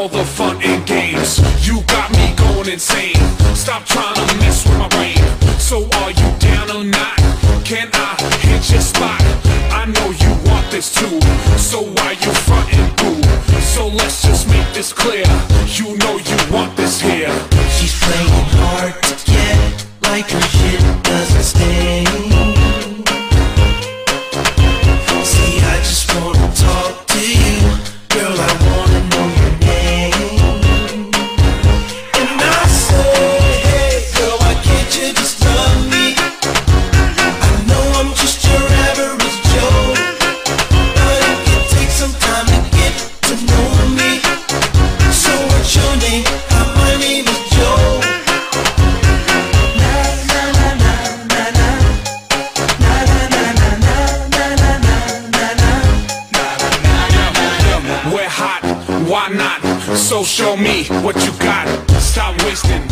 all the fun and games. You got me going insane. Stop trying to mess with my brain. So are you down or not? Can I hit your spot? I know you want this too. So why you frontin' boo? So let's just make this clear. You know you want this here. She's playing hard to get, like her shit doesn't stay. Why not? So show me what you got. Stop wasting.